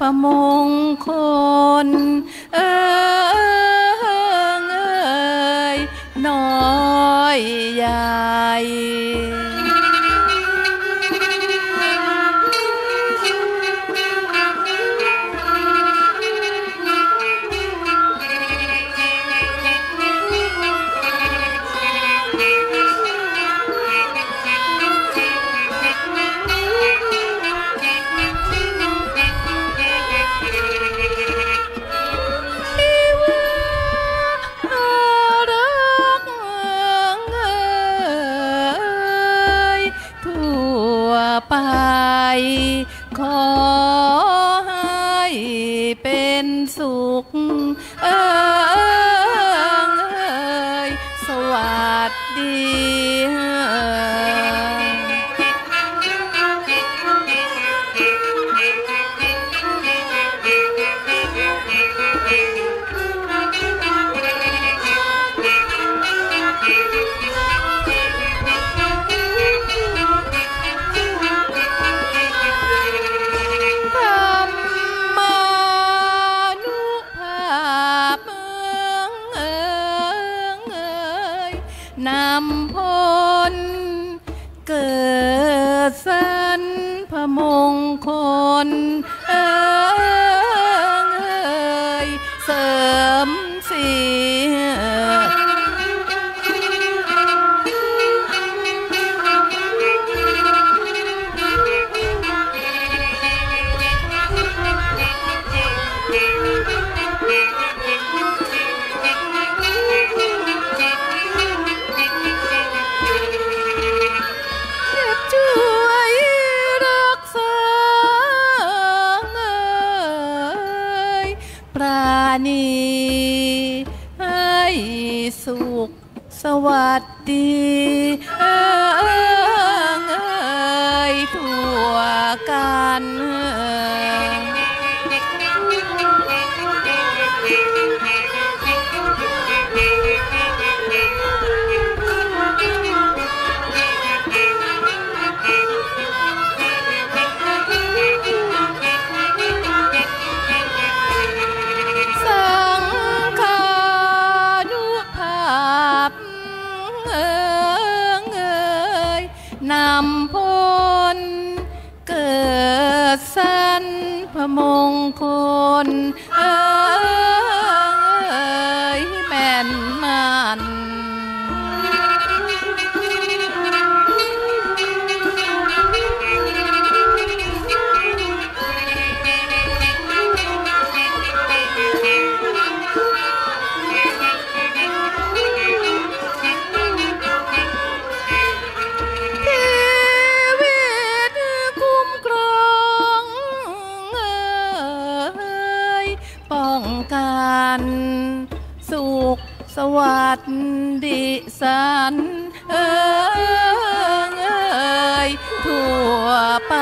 ประมงคล เออเอยน้อยใหญ่ ขอให้เป็นสุข เออเอยสวัสดี นำพลเกิดสันพมงคลเออ ให้สุขสวัสดีเอยทั่วกัน นำพลเกิดสันพมงคลเอ น สุขสวัสดิสันเอ่ยทั่วไป